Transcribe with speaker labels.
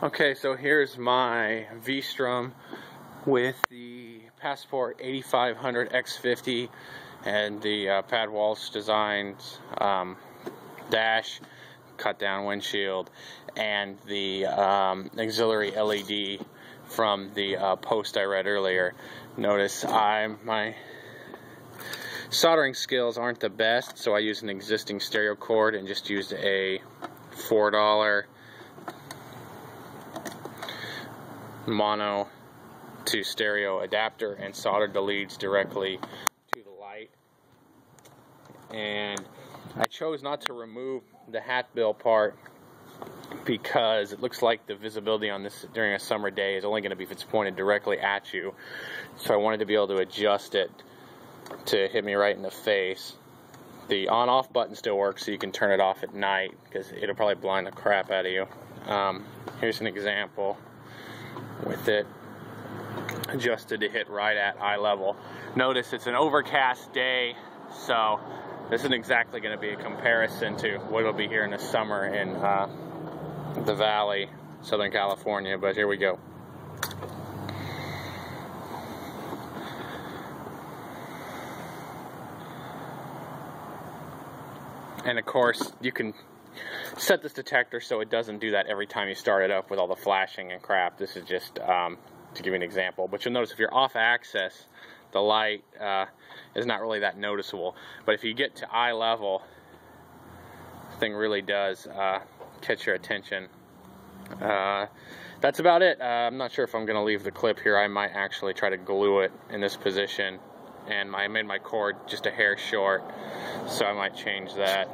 Speaker 1: Okay, so here's my V-Strom with the Passport 8500 X50 and the uh, Pat Walsh designed um, dash, cut down windshield, and the um, auxiliary LED from the uh, post I read earlier. Notice I my soldering skills aren't the best, so I used an existing stereo cord and just used a $4 mono to stereo adapter and soldered the leads directly to the light. And I chose not to remove the hat bill part because it looks like the visibility on this during a summer day is only going to be if it's pointed directly at you. So I wanted to be able to adjust it to hit me right in the face. The on-off button still works so you can turn it off at night because it'll probably blind the crap out of you. Um, here's an example with it adjusted to hit right at eye level. Notice it's an overcast day, so this isn't exactly going to be a comparison to what it'll be here in the summer in uh, the valley, Southern California, but here we go. And of course, you can set this detector so it doesn't do that every time you start it up with all the flashing and crap. This is just um, to give you an example. But you'll notice if you're off axis, the light uh, is not really that noticeable. But if you get to eye level, thing really does uh, catch your attention. Uh, that's about it. Uh, I'm not sure if I'm going to leave the clip here. I might actually try to glue it in this position. And I made my cord just a hair short, so I might change that.